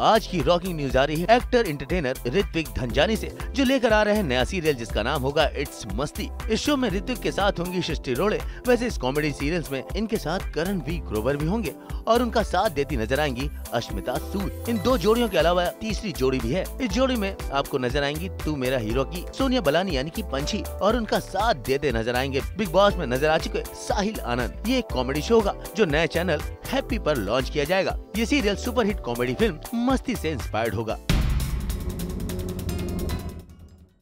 आज की rocking news आ रही है एक्टर इंटरटेनर ऋत्विक धनजानी से, जो लेकर आ रहे हैं नया सीरियल जिसका नाम होगा इट्स मस्ती। इस शो में ऋत्विक के साथ होंगी सृष्टि रोड़े। वैसे इस कॉमेडी सीरियल में इनके साथ करण वी ग्रोवर भी होंगे और उनका साथ देती नज़र आएँगी अश्मिता सूद। इन दो जोड़ियों के अलावा तीसरी जोड़ी भी है। इस जोड़ी में आपको नज़र आएँगी तू मेरा हीरो की, सोनिया बलानी यानी की पंछी, और उनका साथ देते नज़र आएँगे बिग बॉस में नज़र आ चुके साहिल आनंद। ये एक कॉमेडी शो होगा, जो नए चैनल हैप्पी पर लॉन्च किया जाएगा। ये सीरियल सुपरहिट कॉमेडी फ़िल्म मस्ती से इंस्पायर्ड होगा।